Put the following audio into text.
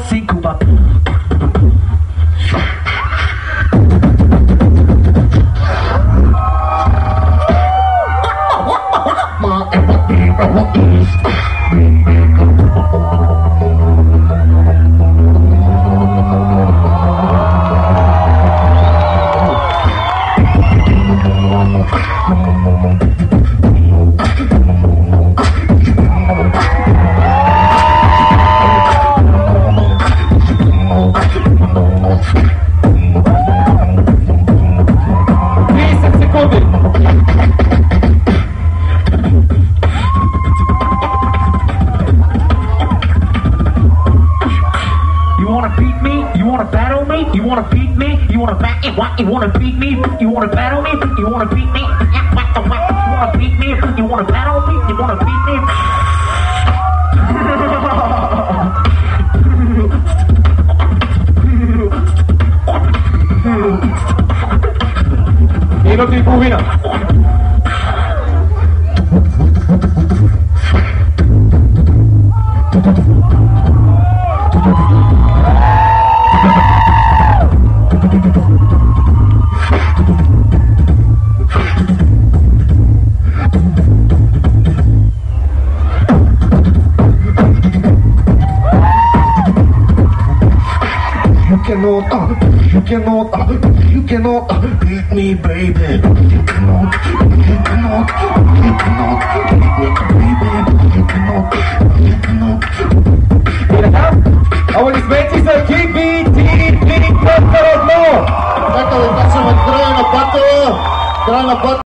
beide durchaus 5 Kuba. You wanna beat me? You wanna battle me? You wanna beat me? You wanna back? You wanna beat me? You wanna battle me? You wanna beat me? Y no tribuna. Cannot, you cannot, you cannot beat me, baby. You cannot, you cannot, you cannot